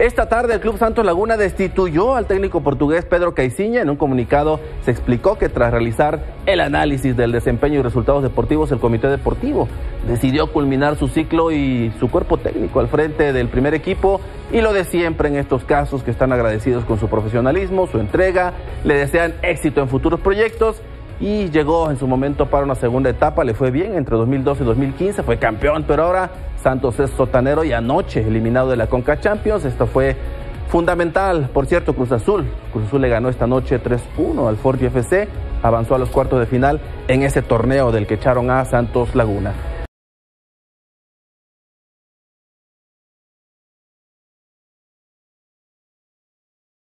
Esta tarde el Club Santos Laguna destituyó al técnico portugués Pedro Caiciña. En un comunicado se explicó que tras realizar el análisis del desempeño y resultados deportivos, el comité deportivo decidió culminar su ciclo y su cuerpo técnico al frente del primer equipo y lo de siempre en estos casos que están agradecidos con su profesionalismo, su entrega, le desean éxito en futuros proyectos y llegó en su momento para una segunda etapa, le fue bien entre 2012 y 2015, fue campeón, pero ahora Santos es sotanero y anoche eliminado de la Conca Champions, esto fue fundamental, por cierto, Cruz Azul, Cruz Azul le ganó esta noche 3-1 al Ford FC, avanzó a los cuartos de final en ese torneo del que echaron a Santos Laguna.